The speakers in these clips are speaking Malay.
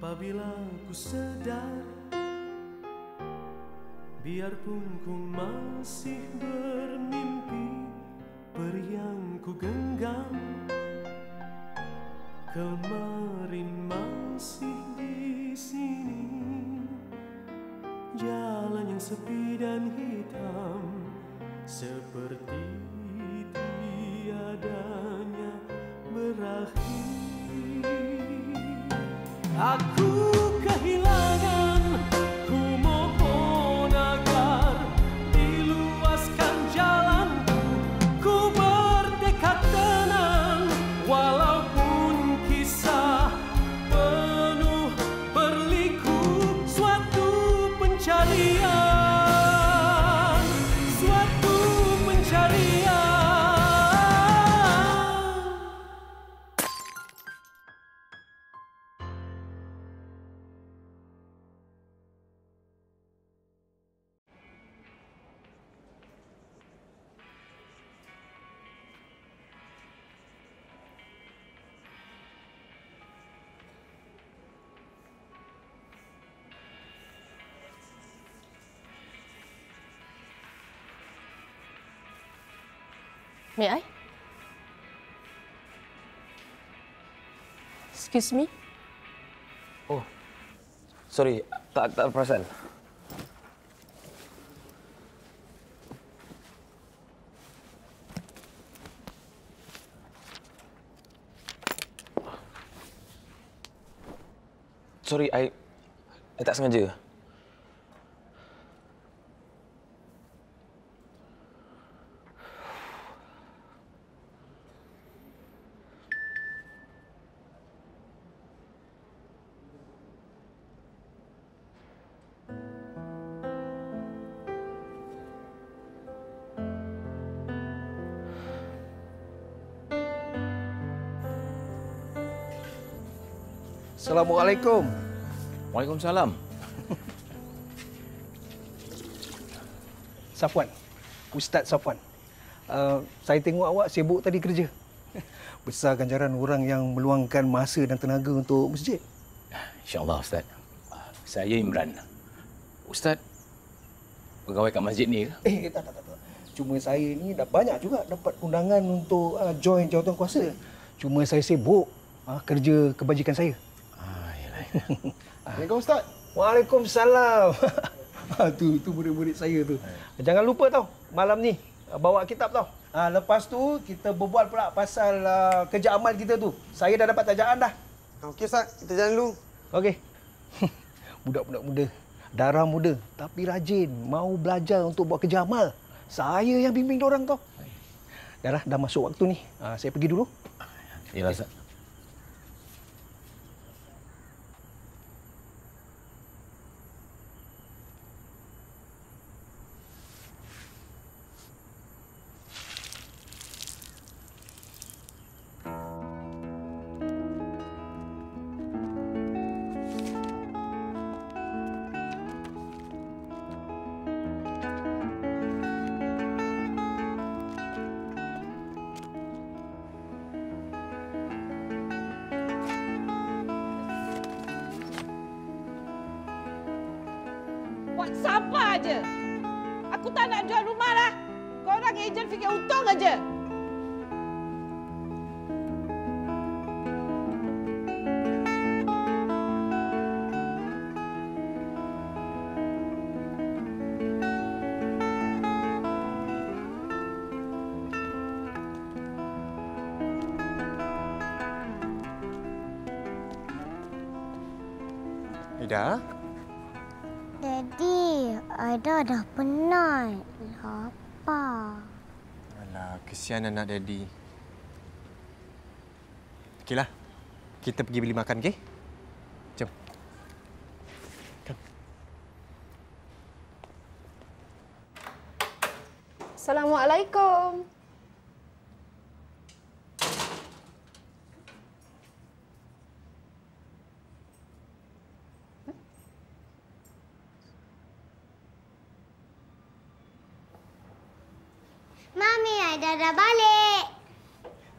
Apabila ku sedar Biarpun ku masih bermimpi Peri yang ku genggam Kemarin masih di sini. Jalan yang sepi dan hitam Seperti tiadanya berakhir Aku May I? Excuse me? Oh, sorry, tak tak perasan. Sorry, I, I tak sengaja. Assalamualaikum. Waalaikumsalam. Safwan. Ustaz Safwan. Uh, saya tengok awak sibuk tadi kerja. Besar ganjaran orang yang meluangkan masa dan tenaga untuk masjid. InsyaAllah Ustaz. Saya Imran. Ustaz, pegawai kat masjid ni ke? Eh, tak, tak, tak. tak. Cuma saya ni dah banyak juga dapat undangan untuk uh, join jawatan kuasa. Cuma saya sibuk uh, kerja kebajikan saya. Assalamualaikum Ustaz. Waalaikumsalam. Ha, tu tu murid-murid saya tu. Jangan lupa tau malam ni ah, bawa kitab tau. Ha, lepas tu kita berbual pula pasal uh, kerja amal kita tu. Saya dah dapat tajaan dah. Okey Ustaz, kita jalan dulu. Okey. Budak-budak muda, darah muda tapi rajin, mau belajar untuk buat kerja amal. Saya yang bimbing orang tau. Dah lah, dah masuk waktu ni. Ha, saya pergi dulu. Yalah Ustaz. Fikir untung aja. Ida, kesian anak daddy. Okeylah. Kita pergi beli makan, okey? Jom. Assalamualaikum. Mami, Aida dah balik.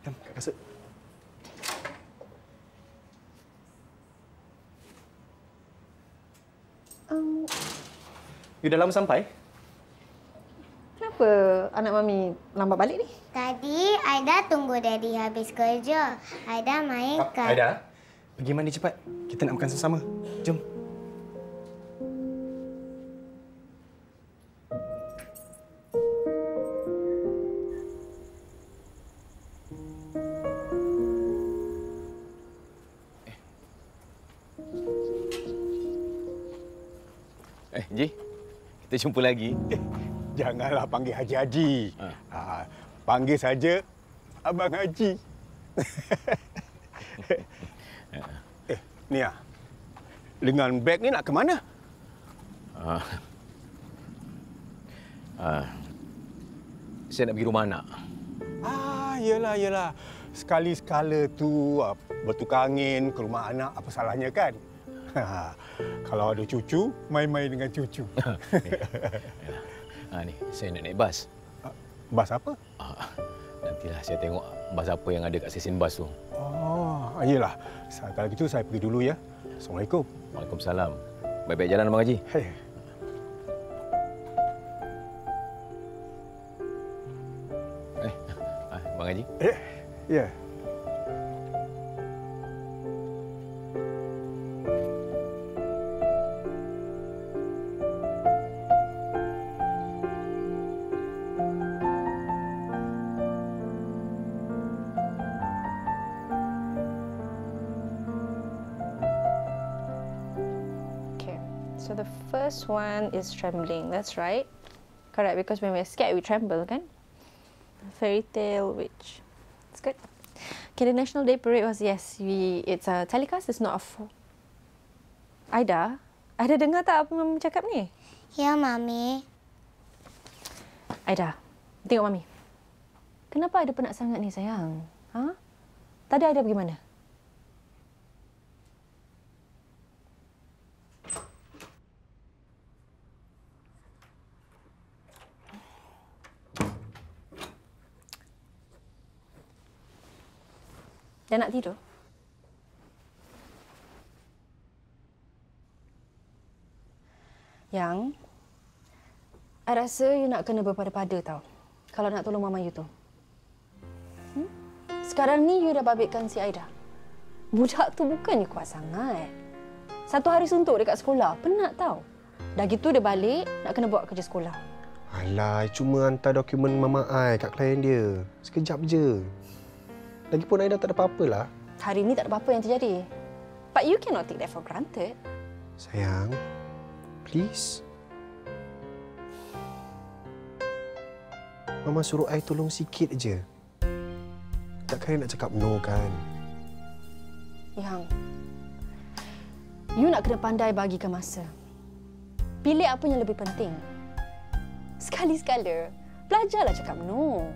Jom, masuk. Um, You dah lama sampai? kenapa anak mami lambat balik ni? Tadi Aida tunggu Daddy habis kerja. Aida main kat... Aida, pergi mandi cepat. Kita nak makan sama-sama. Jom. Kita jumpa lagi. Janganlah panggil Haji Haji. Ha. Ha, panggil saja Abang Haji. eh, Nia. Dengan beg ni nak ke mana? Ah. Ah. Saya nak pergi rumah anak. Ah, yelah, yelah. Sekali-sekala tu ah, bertukar angin ke rumah anak, apa salahnya kan? Ha, Kalau ada cucu, main-main dengan cucu. Ha, ni, saya nak naik bas. Bas apa? Ah, nantilah saya tengok bas apa yang ada kat stesen bas tu. Oh, yelah. Kalau gitu saya pergi dulu ya. Assalamualaikum. Waalaikumsalam. Baik-baik jalan, Abang Haji. Hey. Eh, ah, Abang Haji. Eh, ya. Okay. So the first one is trembling. That's right. Correct, because when we're scared, we tremble, kan? Fairy tale witch. It's good. Okay, the National Day Parade was yes. We it's a telecast. It's not a. Aida, Aida dengar tak apa Mami cakap ni? Ya, Mami. Aida, tengok Mami. Kenapa Aida penat sangat ni sayang? Ha? Tadi Aida pergi mana? Dah nak tidur? Yang, I rasa you nak kena berpada-pada tau. Kalau nak tolong Mama you tu. Hmm? Sekarang ni you dah babitkan si Aida. Budak tu bukannya kuat sangat. Satu hari suntuk dekat sekolah. Penat tau. Dah gitu dia balik, nak kena buat kerja sekolah. Alah, cuma hantar dokumen Mama Ai kat klien dia. Sekejap je. Lagipun Aida tak ada apa-apa lah. Hari ni tak ada apa-apa yang terjadi. But you cannot take that for granted. Sayang, please. Mama suruh I tolong sikit je. Takkan I nak cakap no kan? Yang, you nak kena pandai bagikan masa. Pilih apa yang lebih penting. Sekali-sekala, belajarlah cakap no.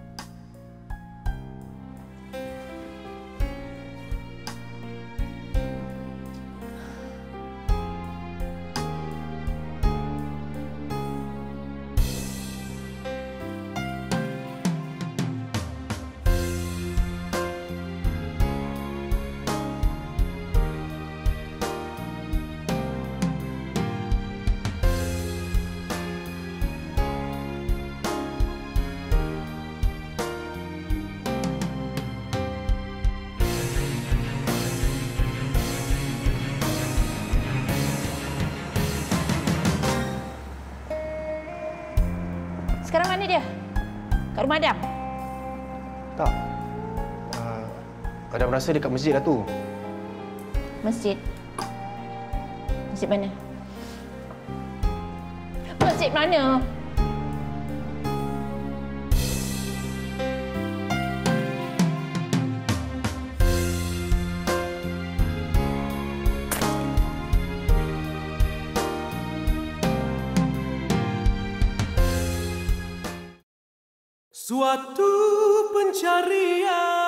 Rasa dekat masjid lah tu. Masjid. Masjid mana? Masjid mana? Suatu pencarian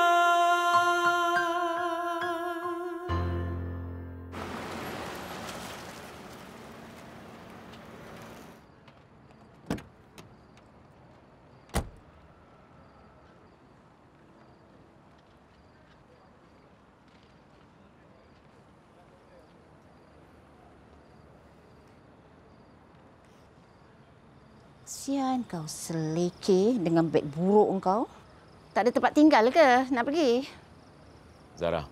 Sian kau selekeh dengan beg buruk kau. Tak ada tempat tinggal ke nak pergi? Zara,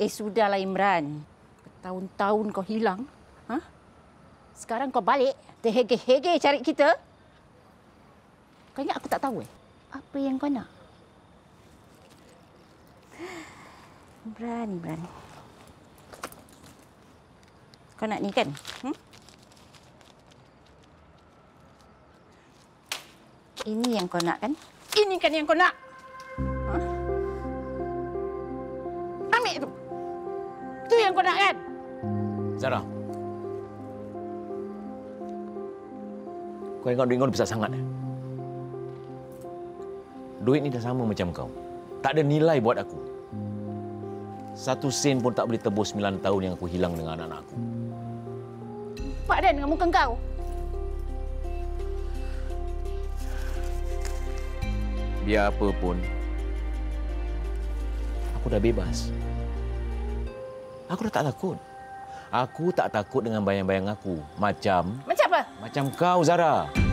Eh sudahlah Imran. Tahun-tahun kau hilang. Ha? Sekarang kau balik terhege-hege cari kita. Kau ingat aku tak tahu eh? Apa yang kau nak? Imran, Imran. Kau nak ni kan? Hmm? Ini yang kau nak kan? Ini kan yang kau nak? Ha? Ambil tu. Tu yang kau nak kan? Zara. Kau ingat duit kau besar sangat. eh? Duit ni dah sama macam kau. Tak ada nilai buat aku. Satu sen pun tak boleh tebus 9 tahun yang aku hilang dengan anak-anak aku. Pak Dan dengan muka kau. Biar apa pun, aku dah bebas. Aku dah tak takut. Aku tak takut dengan bayang-bayang aku. Macam, Macam apa? macam kau Zara. Ni.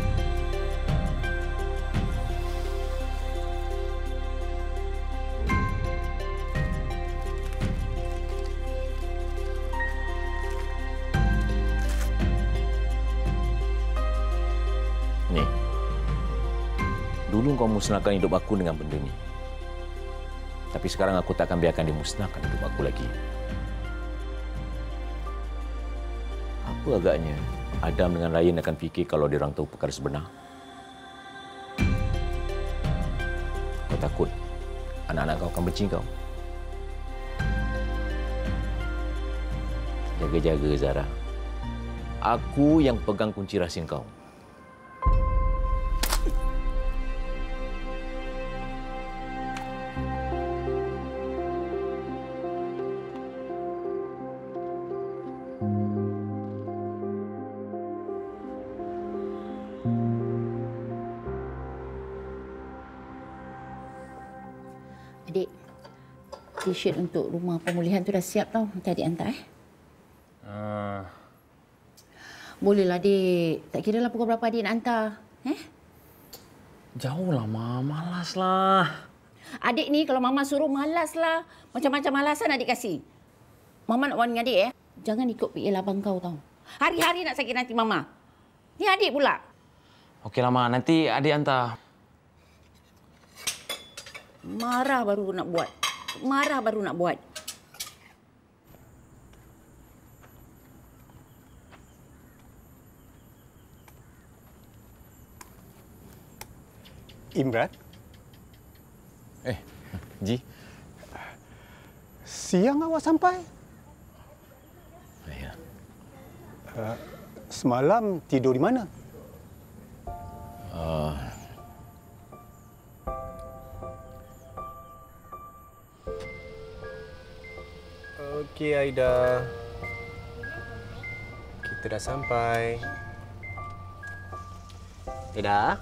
Dulu kau musnahkan hidup aku dengan benda ni. Tapi sekarang aku tak akan biarkan dia musnahkan hidup aku lagi. Apa agaknya Adam dengan Ryan akan fikir kalau dia orang tahu perkara sebenar? Kau takut anak-anak kau akan benci kau? Jaga-jaga Zara. Aku yang pegang kunci rahsia kau. T-shirt untuk rumah pemulihan tu dah siap tau. Nanti adik hantar eh. Uh, Bolehlah adik. Tak kira lah pukul berapa adik nak hantar. Eh? jauh lah, Ma. Malas lah. Adik ni kalau mama suruh malas lah. Macam-macam alasan adik kasih. Mama nak warning adik eh. Jangan ikut PL abang kau tau. Hari-hari nak sakit nanti mama. Ni adik pula. Okeylah, Ma. Nanti adik hantar. Marah baru nak buat. Marah baru nak buat. Imran, Eh, Ji. siang awak sampai? Ya. Uh, semalam tidur di mana? Uh, Okey Aida. Kita dah sampai. Aida,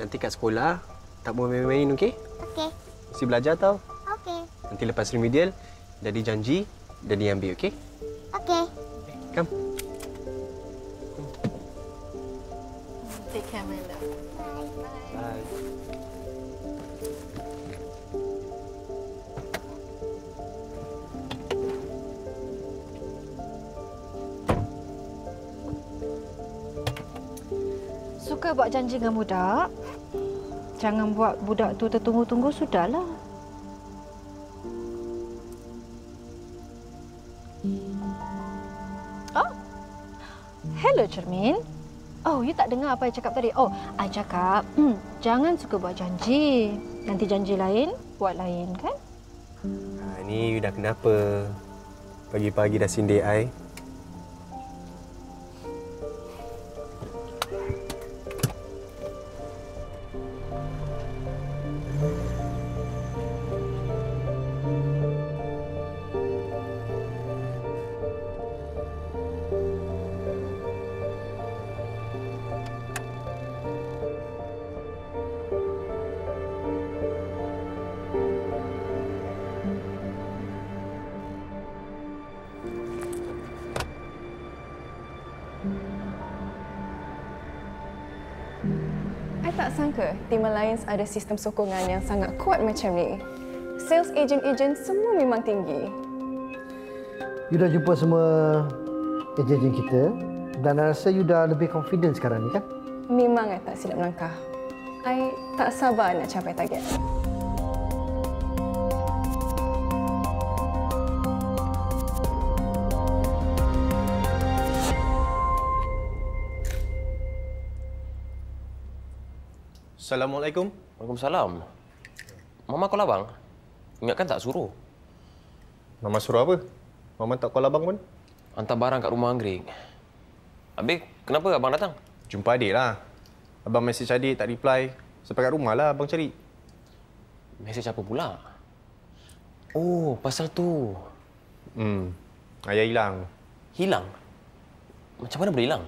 nanti kat sekolah tak boleh main-main okey? Okey. Mesti belajar tau. Okey. Nanti lepas remedial, Daddy janji Daddy ambil okey? Okey. Come. Janji dengan budak. Jangan buat budak tu tertunggu-tunggu sudahlah. Oh. Hello Cermin. Oh, you tak dengar apa I cakap tadi? Oh, I cakap, hmm, jangan suka buat janji. Nanti janji lain, buat lain kan? Ha, ni you dah kenapa? Pagi-pagi dah sindir I. sangka Tim Alliance ada sistem sokongan yang sangat kuat macam ni. Sales agent-agent semua memang tinggi. You dah jumpa semua ejen-ejen kita dan rasa you dah lebih confident sekarang ni kan? Memang tak silap langkah. I tak sabar nak capai target. Assalamualaikum. Waalaikumsalam. Mama call abang. Ingatkan tak suruh. Mama suruh apa? Mama tak call abang pun. Hantar barang kat rumah anggrek. Habis, kenapa abang datang? Jumpa adik lah. Abang mesej adik tak reply. Sampai kat rumah lah abang cari. Mesej apa pula? Oh, pasal tu. Hmm. Ayah hilang. Hilang? Macam mana boleh hilang?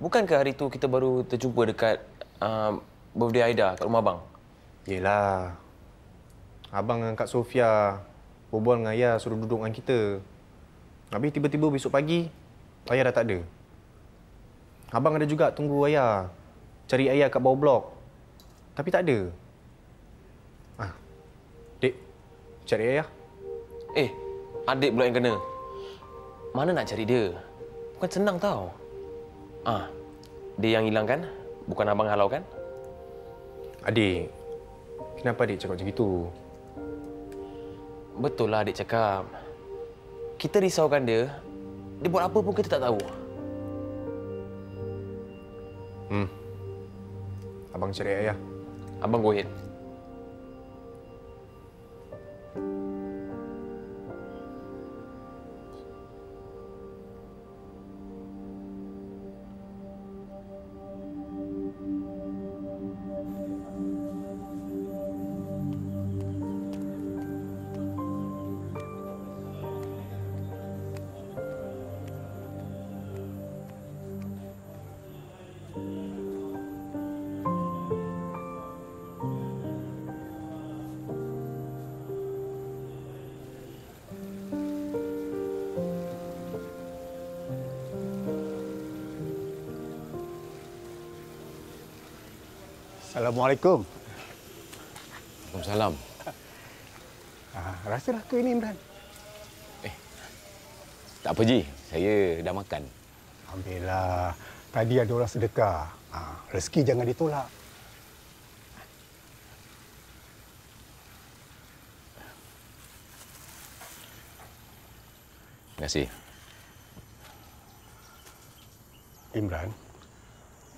Bukankah hari tu kita baru terjumpa dekat uh, birthday Aida kat rumah abang? Yelah. Abang dengan Kak Sofia berbual dengan ayah suruh duduk dengan kita. Habis tiba-tiba besok pagi, ayah dah tak ada. Abang ada juga tunggu ayah. Cari ayah kat bawah blok. Tapi tak ada. Ah, Dek, cari ayah. Eh, adik pula yang kena. Mana nak cari dia? Bukan senang tau. Ah, dia yang hilang kan? Bukan abang halau kan? Adik, kenapa adik cakap macam itu? Betul lah adik cakap. Kita risaukan dia. Dia buat apa pun kita tak tahu. Hmm. Abang cari ayah. Abang go ahead. Assalamualaikum. Waalaikumsalam. Ah, rasalah ke ini Imran? Tak apa, Ji. Saya dah makan. Alhamdulillah. Tadi ada orang sedekah. Ah, rezeki jangan ditolak. Terima kasih. Imran,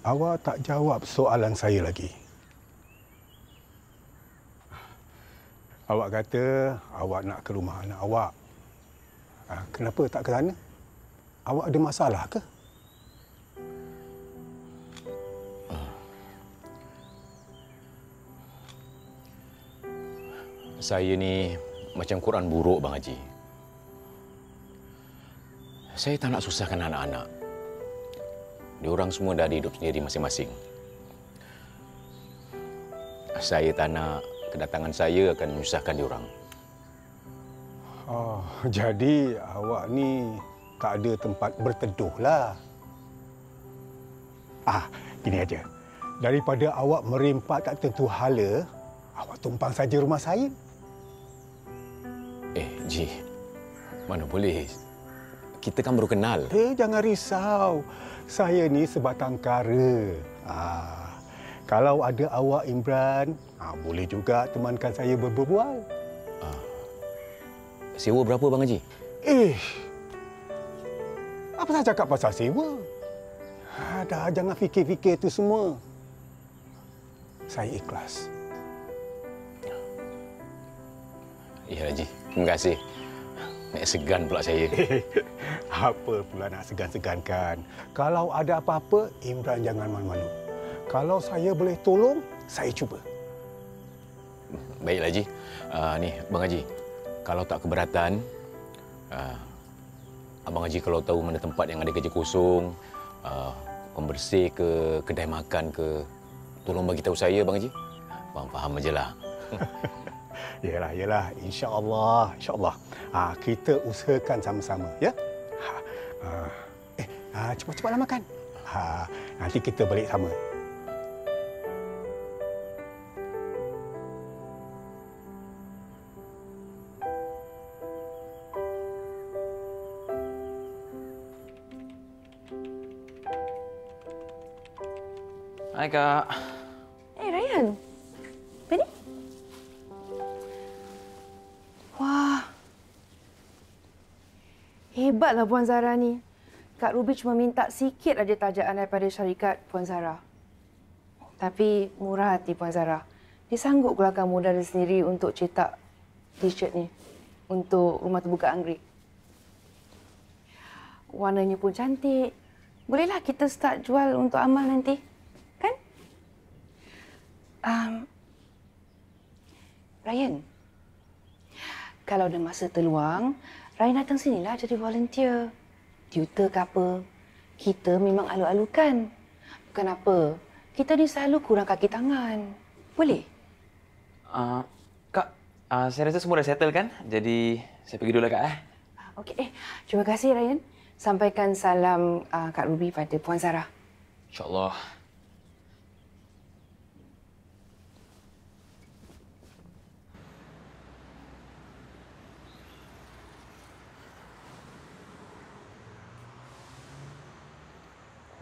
awak tak jawab soalan saya lagi. Awak kata awak nak ke rumah anak awak. Ah, Kenapa tak ke sana? Awak ada masalah ke? Saya ni macam Quran buruk, Bang Haji. Saya tak nak susahkan anak-anak. Diorang semua dah ada hidup sendiri masing-masing. Saya tak nak kedatangan saya akan menyusahkan diorang. Oh, jadi awak ni tak ada tempat berteduh lah. Ah, gini aja. Daripada awak merempat tak tentu hala, awak tumpang saja rumah saya. Eh, Ji. Mana boleh. Kita kan baru kenal. Eh, jangan risau. Saya ni sebatang kara. Ah, kalau ada awak Imran, ah, boleh juga temankan saya berbual. Sewa berapa, Bang Haji? Eh, apa saya cakap pasal sewa? Ah, dah, jangan fikir-fikir itu semua. Saya ikhlas. Ya, Haji. Terima kasih. Nak segan pula saya. apa pula nak segan-segankan? Kalau ada apa-apa, Imran jangan malu-malu. Kalau saya boleh tolong, saya cuba. Baiklah, Haji. Uh, ni, Bang Haji. Kalau tak keberatan, uh, Abang Haji kalau tahu mana tempat yang ada kerja kosong, uh, pembersih ke, kedai makan ke, tolong bagi tahu saya, Bang Haji. Bang faham aje lah. Yalah, yalah. InsyaAllah. InsyaAllah. Ha, kita usahakan sama-sama, ya? Ha, ha. Eh, ha, cepat-cepatlah makan. Ha, nanti kita balik sama. Hai, Kak. Eh, Ryan. Apa ni? Wah. Hebatlah Puan Zara ni. Kak Ruby cuma minta sikit aja tajaan daripada syarikat Puan Zara. Tapi murah hati Puan Zara. Dia sanggup keluarkan modal dia sendiri untuk cetak t-shirt ni. Untuk rumah terbuka anggrek. Warnanya pun cantik. Bolehlah kita start jual untuk amal nanti. Kan? Um, Ryan. Kalau ada masa terluang, Ryan datang sinilah jadi volunteer. Tutor ke apa. Kita memang alu-alukan. Bukan apa. Kita ni selalu kurang kaki tangan. Boleh? Uh, Kak, uh, saya rasa semua dah settle kan? Jadi, saya pergi dulu lah, Kak. Eh. Okey. Eh, terima kasih Ryan. Sampaikan salam uh, Kak Ruby pada Puan Sarah. InsyaAllah.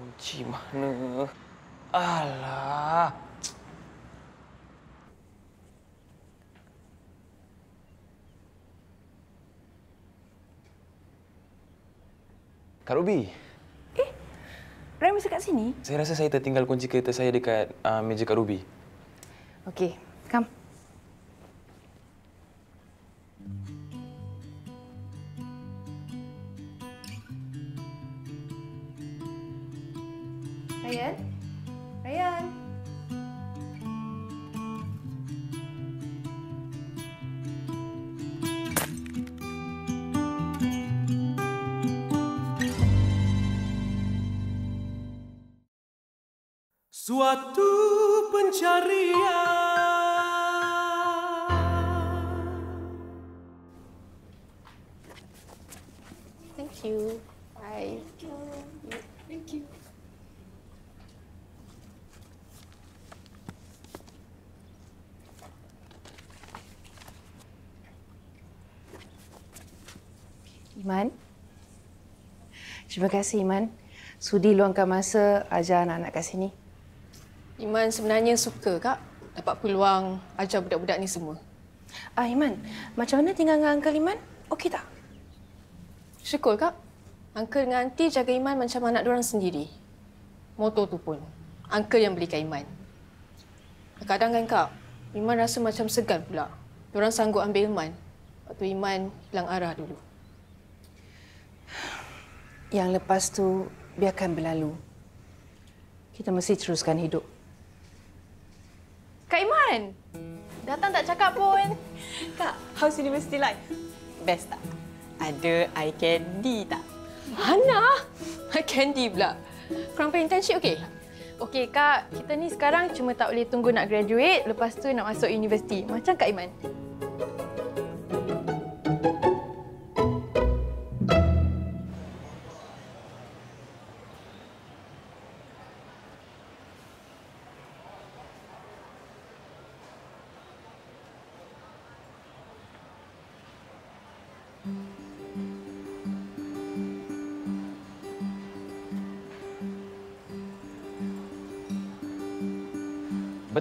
Kunci mana? Alah. Kak Ruby, Ryan masih kat sini? saya rasa saya tertinggal kunci kereta saya dekat uh, meja Kak Ruby. Okey, come. Terima kasih Iman. Sudi luangkan masa ajar anak-anak kat sini. Iman sebenarnya suka, Kak. Dapat peluang ajar budak-budak ni semua. Ah Iman, macam mana tinggal dengan Uncle Iman? Okey tak? Syukur, Kak. Uncle dengan Aunty jaga Iman macam anak diorang sendiri. Motor tu pun, Uncle yang belikan Iman. Kadang kan, Kak, Iman rasa macam segan pula. Diorang sanggup ambil Iman waktu Iman hilang arah dulu. Yang lepas tu, biarkan berlalu. Kita mesti teruskan hidup. Kak Iman! Datang tak cakap pun. Kak, how's university life? Best tak? Ada eye candy tak? Mana? Candy pula. Korang punya internship okey? Okey Kak, kita ni sekarang cuma tak boleh tunggu nak graduate, lepas tu nak masuk universiti. Macam Kak Iman.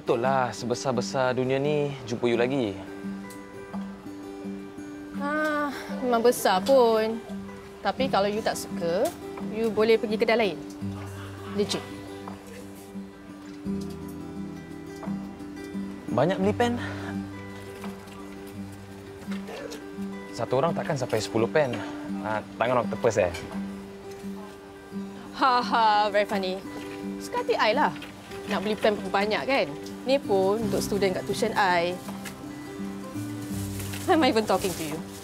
Betul lah, sebesar-besar dunia ni, jumpa you lagi. Ah, memang besar pun. Tapi kalau you tak suka, you boleh pergi kedai lain. Legit. Banyak beli pen? Satu orang takkan sampai 10 pen. Ah, tangan orang tepes eh. Haha, very funny. Suka hati I lah. Nak beli pen berapa banyak kan? Ni pun untuk student kat tuition I. I'm even talking to you.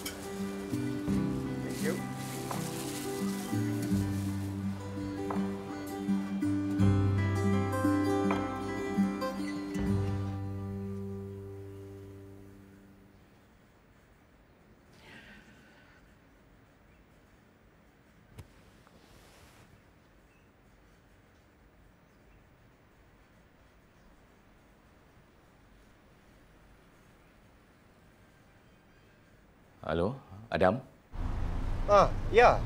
Adam? Ah, ya.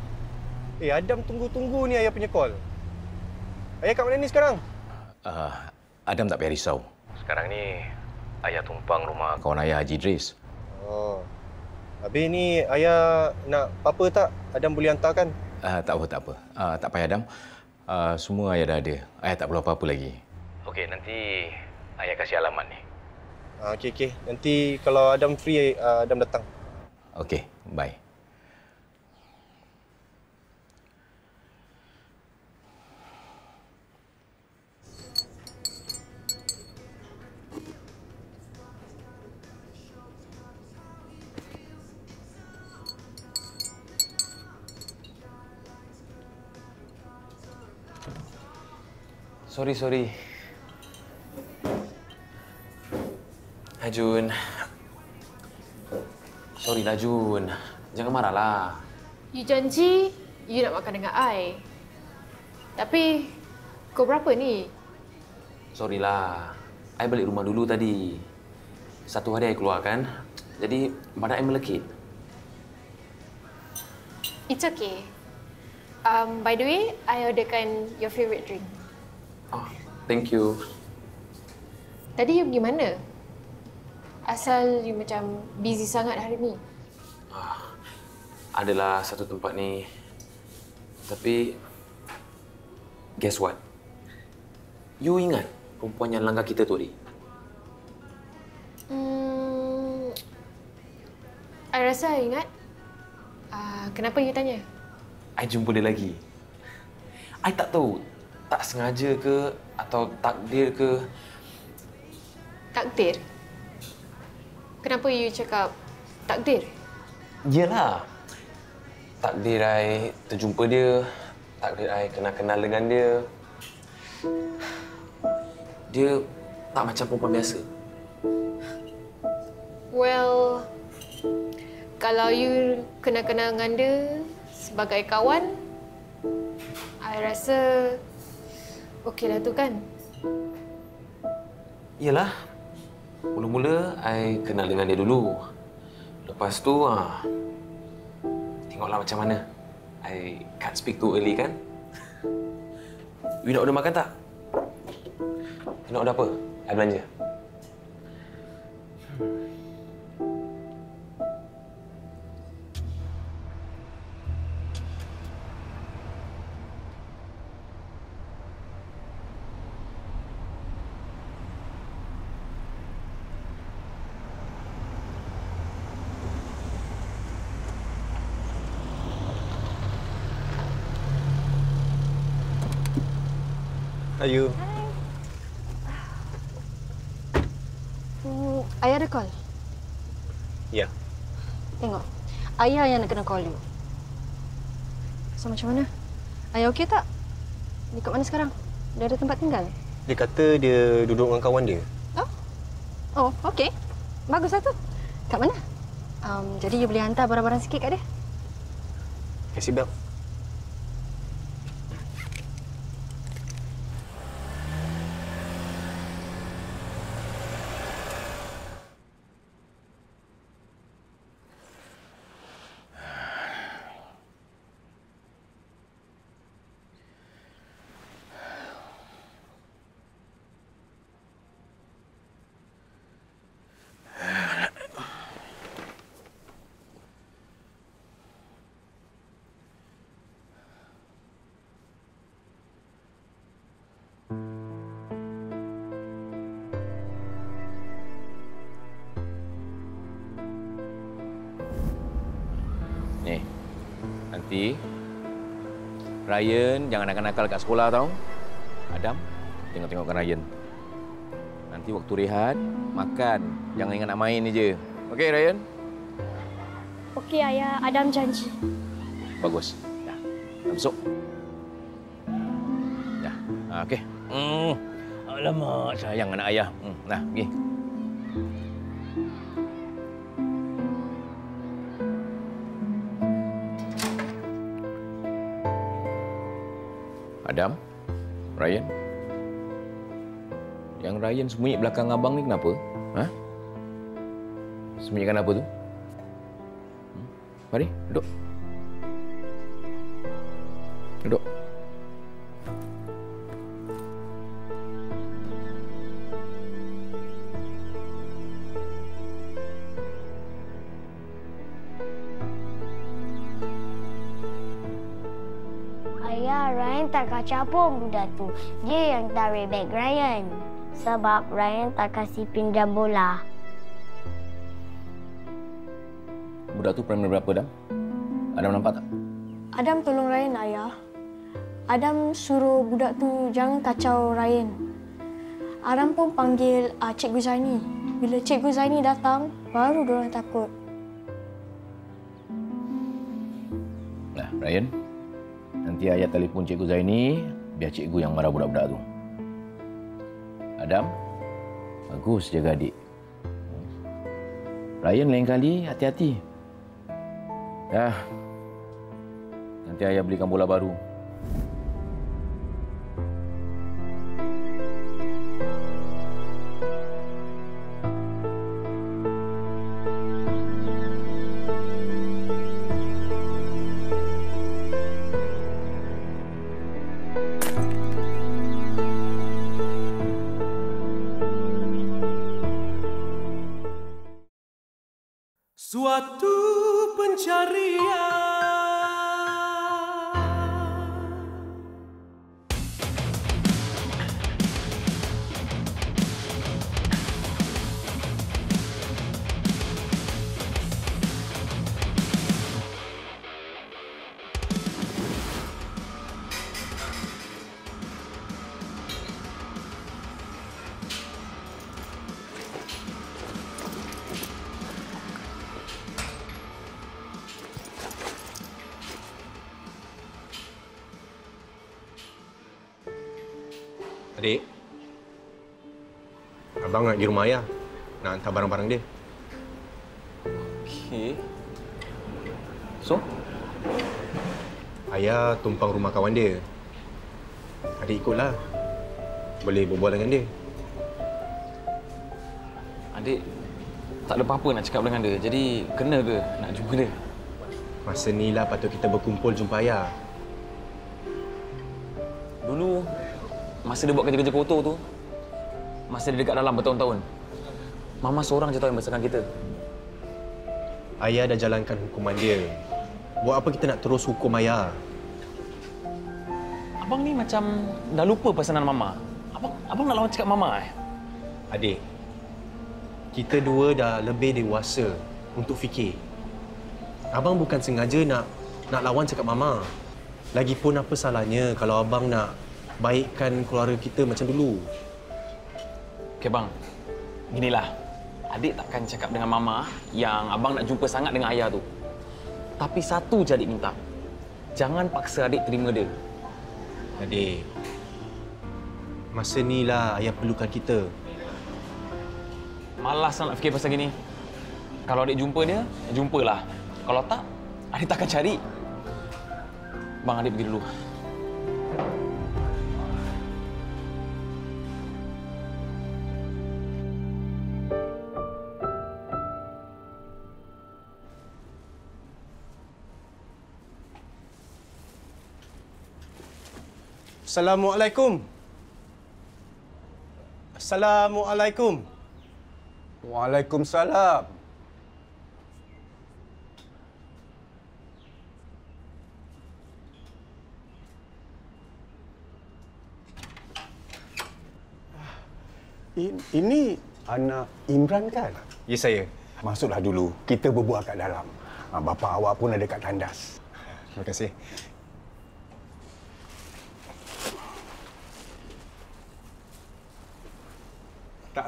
Eh, Adam tunggu-tunggu ni ayah punya call. Ayah kat mana ni sekarang? Uh, Adam tak payah risau. Sekarang ni ayah tumpang rumah kawan ayah Haji Idris. Oh. Habis ni ayah nak apa-apa tak? Adam boleh hantarkan? Uh, tak apa, tak apa. Uh, tak payah Adam. Uh, semua ayah dah ada. Ayah tak perlu apa-apa lagi. Okey, nanti ayah kasih alamat ni. Ah, okey, okey. Nanti kalau Adam free, uh, Adam datang. Okey, bye. Sorry, sorry. Hai Jun. Sorry lah Jun. Jangan marahlah. You janji you nak makan dengan I. Tapi kau berapa ni? Sorry lah. I balik rumah dulu tadi. Satu hari I keluar kan. Jadi badan I melekit. It's okay. Um, by the way, I orderkan your favourite drink. Thank you. Tadi you pergi mana? Asal you macam busy sangat hari ni. Adalah satu tempat ni. Tapi guess what? You ingat perempuan yang langgar kita tu tadi? Hmm, I rasa I ingat. Uh, kenapa you tanya? I jumpa dia lagi. I tak tahu tak sengaja ke atau takdir ke. Takdir. Kenapa you cakap takdir? Yelah. Takdir I terjumpa dia. Takdir I kenal-kenal dengan dia. Dia tak macam perempuan biasa. Well, kalau you kenal-kenal dengan dia sebagai kawan, I rasa okeylah tu kan? Yelah. Mula-mula, I kenal dengan dia dulu. Lepas tu, ah, tengoklah macam mana. I can't speak too early kan? You nak order makan tak? You nak order apa? I belanja. Ayah ada call. Ya. Tengok. Ayah yang nak kena call you. So macam mana? Ayah okey tak? Dia kat mana sekarang? Dia ada tempat tinggal? Dia kata dia duduk dengan kawan dia. Oh, okey. Baguslah tu. Kat mana? Um, jadi you boleh hantar barang-barang sikit kat dia? Kasih bel. Ryan jangan nakal-nakal kat sekolah tau. Adam, tengok-tengokkan Ryan. Nanti waktu rehat, makan. Jangan ingat nak main je. Okey, Ryan? Okey ayah, Adam janji. Bagus. Dah. Dah masuk. Dah. Ha, okey. Hmm. Alamak, sayang anak ayah. Hmm. Nah, pergi. Adam, Ryan sembunyi belakang abang ni kenapa? Ha? Sembunyikan apa tu? Hmm? Mari, duduk. Duduk. Ayah, Ryan tak kacau pun budak tu. Dia yang tarik beg Ryan. Sebab Ryan tak kasih pinjam bola. Budak tu primary berapa, Dam? Adam nampak tak? Adam tolong Ryan, ayah. Adam suruh budak tu jangan kacau Ryan. Adam pun panggil uh, Cikgu Zaini. Bila Cikgu Zaini datang, baru diorang takut. Nah, Ryan. Nanti ayah telefon Cikgu Zaini, biar cikgu yang marah budak-budak tu. Adam, bagus jaga adik. Ryan lain kali hati-hati. Dah. Nanti ayah belikan bola baru. Abang nak pergi rumah ayah. Nak hantar barang-barang dia. Okey. So? Ayah tumpang rumah kawan dia. Adik ikutlah. Boleh berbual dengan dia. Adik tak ada apa-apa nak cakap dengan dia. Jadi kena ke nak jumpa dia? Masa ni lah patut kita berkumpul jumpa ayah. Dulu masa dia buat kerja-kerja kotor tu, masa dia dekat dalam bertahun-tahun, Mama seorang je tahu yang besarkan kita. Ayah dah jalankan hukuman dia. Buat apa kita nak terus hukum ayah? Abang ni macam dah lupa pesanan Mama. Abang, abang nak lawan cakap Mama eh? Adik, kita dua dah lebih dewasa untuk fikir. Abang bukan sengaja nak nak lawan cakap mama. Lagipun apa salahnya kalau abang nak baikkan keluarga kita macam dulu? Okey bang, ginilah. Adik takkan cakap dengan Mama yang abang nak jumpa sangat dengan ayah tu. Tapi satu je adik minta. Jangan paksa adik terima dia. Adik, masa ni lah ayah perlukan kita. Malas nak fikir pasal gini. Kalau adik jumpa dia, jumpalah. Kalau tak, adik takkan cari. Bang, adik pergi dulu. Assalamualaikum. Assalamualaikum. Waalaikumsalam. In- Ini anak Imran kan? Ya, saya. Masuklah dulu. Kita berbual kat dalam. Ah, Bapa awak pun ada kat tandas. Terima kasih.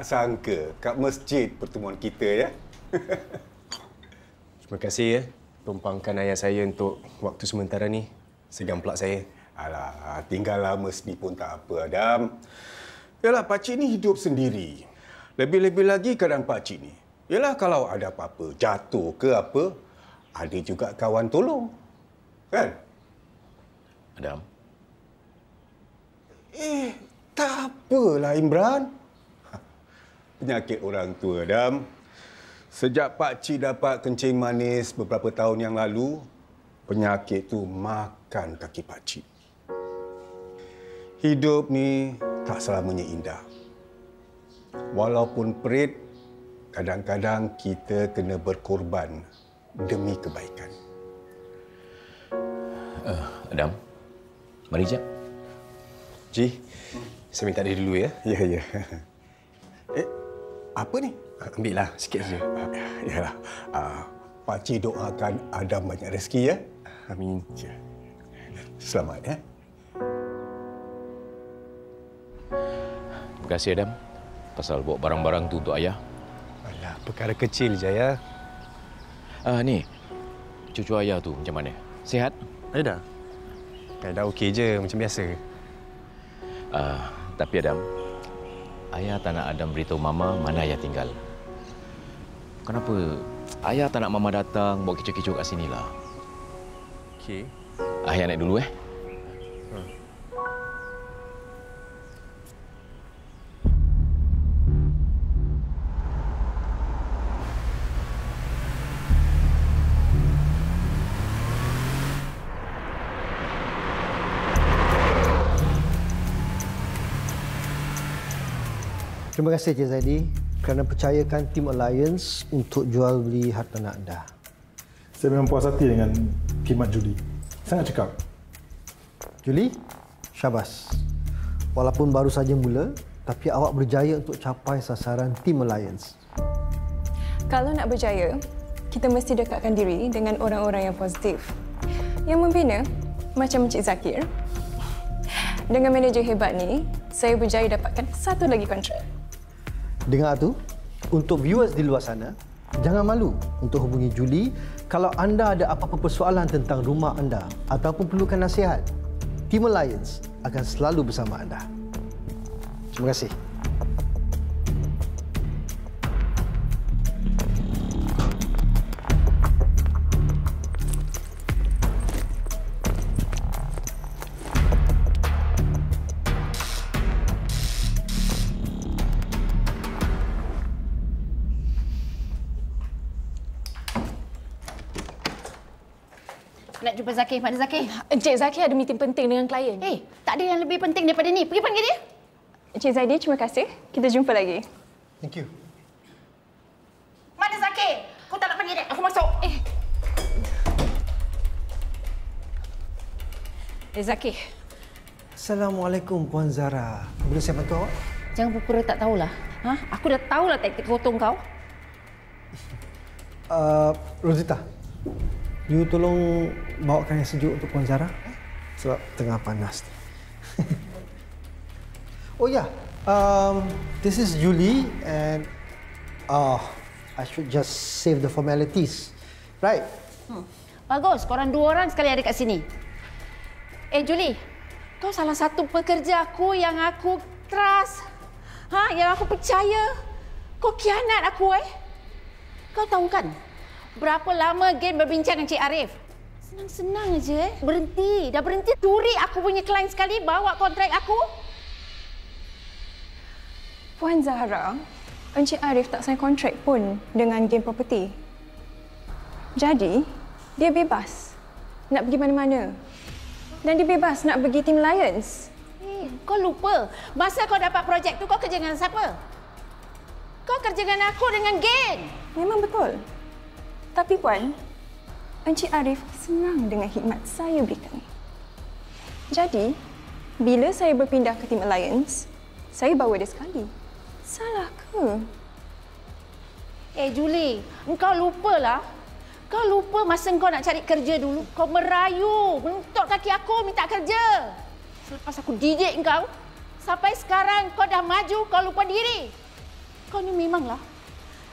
Tak sangka kat masjid pertemuan kita ya. Terima kasih ya. Tumpangkan ayah saya untuk waktu sementara ni. Segan pula saya. Alah, tinggal lama sini pun tak apa, Adam. Yalah, pakcik ni hidup sendiri. Lebih-lebih lagi keadaan pakcik ni. Yalah, kalau ada apa-apa, jatuh ke apa, ada juga kawan tolong. Kan? Adam, Eh, tak apalah Imran. Penyakit orang tua, Adam. Sejak Pak Cik dapat kencing manis beberapa tahun yang lalu, penyakit tu makan kaki Pak Cik. Hidup ni tak selamanya indah. Walaupun perit, kadang-kadang kita kena berkorban demi kebaikan. uh, Adam, mari jap. Ji, saya minta dia dulu ya. Ya, ya. Apa ni? Ambil lah sikit saja. Yalah. Uh, Pakcik doakan Adam banyak rezeki ya. Amin. Ya. Selamat ya. Terima kasih Adam pasal bawa barang-barang tu untuk ayah. Alah, perkara kecil je ya. Ah ni. Cucu ayah tu macam mana? Sihat? Ada dah. Eh, dah okey je macam biasa. Ah, tapi Adam, ayah tak nak Adam beritahu mama mana ayah tinggal. Kenapa ayah tak nak mama datang bawa kecoh-kecoh kat sini lah? Okey. Ayah naik dulu eh. Terima kasih Cik Zaidi kerana percayakan tim Alliance untuk jual beli hartanah anda. Saya memang puas hati dengan khidmat Juli. Sangat cekap. Juli, syabas. Walaupun baru saja mula, tapi awak berjaya untuk capai sasaran tim Alliance. Kalau nak berjaya, kita mesti dekatkan diri dengan orang-orang yang positif. Yang membina, macam Encik Zakir. Dengan manager hebat ni, saya berjaya dapatkan satu lagi kontrak. Dengar tu, untuk viewers di luar sana, jangan malu untuk hubungi Juli kalau anda ada apa-apa persoalan tentang rumah anda ataupun perlukan nasihat. Team Alliance akan selalu bersama anda. Terima kasih. Jumpa Zakir. Mana Zakir? Encik Zakir ada meeting penting dengan klien. Eh, tak ada yang lebih penting daripada ni. Pergi panggil dia. Encik Zaidi, terima kasih. Kita jumpa lagi. Thank you. Mana Zakir? Kau tak nak panggil dia? Aku masuk. Eh. Eh, Zakir. Assalamualaikum Puan Zara. Boleh saya bantu awak? Jangan pura-pura tak tahulah. Ha? Aku dah tahulah taktik kotor kau. Uh, Rosita, you tolong bawakan yang sejuk untuk Puan Zara. Sebab tengah panas. oh ya, yeah. um, this is Julie and oh, I should just save the formalities. Right? Hmm. Bagus, korang dua orang sekali ada kat sini. Eh, Julie. Kau salah satu pekerja aku yang aku trust. Ha, yang aku percaya. Kau kianat aku eh. Kau tahu kan? Berapa lama Gen berbincang dengan Cik Arif? Senang-senang aja eh. Berhenti. Dah berhenti curi aku punya klien sekali bawa kontrak aku. Puan Zahra, Encik Arif tak sign kontrak pun dengan game property. Jadi, dia bebas nak pergi mana-mana. Dan dia bebas nak pergi Team Lions. Eh, kau lupa. Masa kau dapat projek tu, kau kerja dengan siapa? Kau kerja dengan aku dengan Gen. Memang betul. Tapi Puan, Encik Arif senang dengan khidmat saya berikan. Jadi, bila saya berpindah ke Team Alliance, saya bawa dia sekali. Salah ke? Eh, Julie, engkau lupalah. Kau lupa masa kau nak cari kerja dulu. Kau merayu, menuntut kaki aku minta kerja. Selepas aku didik kau, sampai sekarang kau dah maju, kau lupa diri. Kau ni memanglah.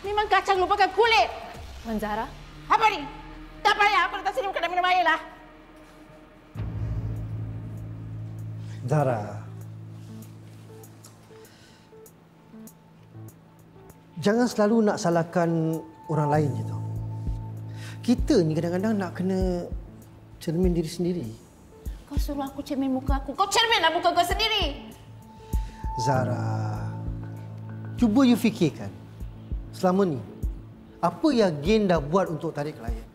Memang kacang lupakan kulit. Puan Zahra? Apa ni? Tak payah, aku datang sini bukan nak minum air lah. Zara. Jangan selalu nak salahkan orang lain je tau. Kita ni kadang-kadang nak kena cermin diri sendiri. Kau suruh aku cermin muka aku. Kau cerminlah muka kau sendiri. Zara, cuba you fikirkan. Selama ni, apa yang Gain dah buat untuk tarik klien?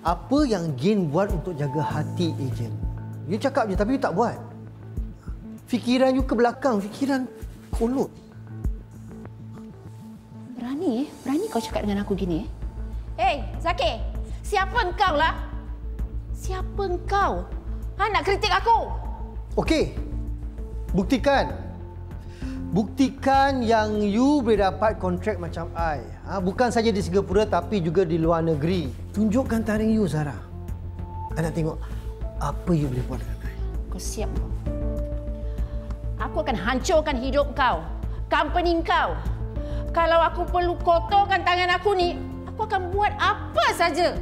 Apa yang Gain buat untuk jaga hati ejen? You cakap je tapi you tak buat. Fikiran you ke belakang, fikiran kolot. Berani eh? Berani kau cakap dengan aku gini eh? Hey, Zakir. Siapa engkau lah? Siapa engkau? Ha, nak kritik aku? Okey. Buktikan. Buktikan yang you boleh dapat kontrak macam I. Ha, bukan saja di Singapura tapi juga di luar negeri. Tunjukkan taring you, Zara. I nak tengok apa you boleh buat dengan I. Kau siap? Aku akan hancurkan hidup kau. Company kau. Kalau aku perlu kotorkan tangan aku ni, aku akan buat apa saja.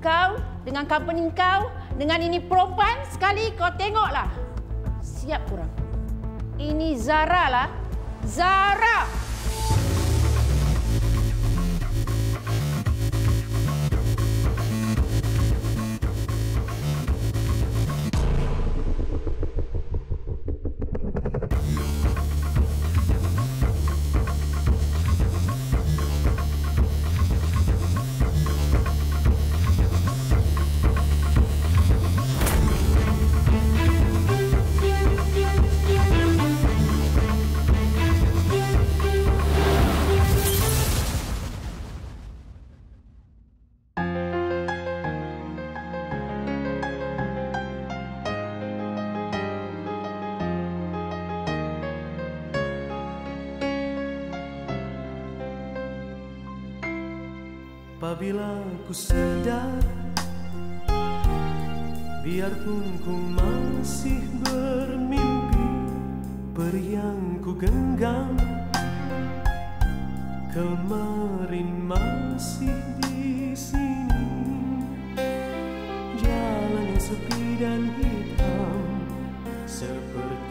Kau dengan company kau, dengan ini perempuan, sekali kau tengoklah. Siap kurang. Ini Zara lah. Zara! Apabila ku sedar Biarpun ku masih bermimpi Peri yang ku genggam Kemarin masih di sini. Jalan yang sepi dan hitam Seperti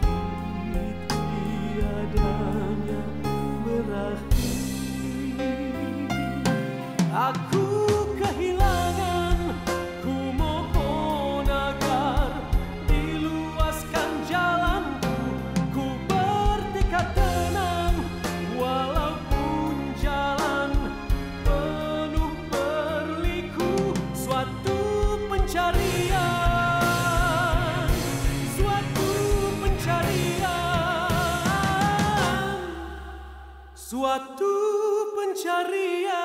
pencarian Suatu pencarian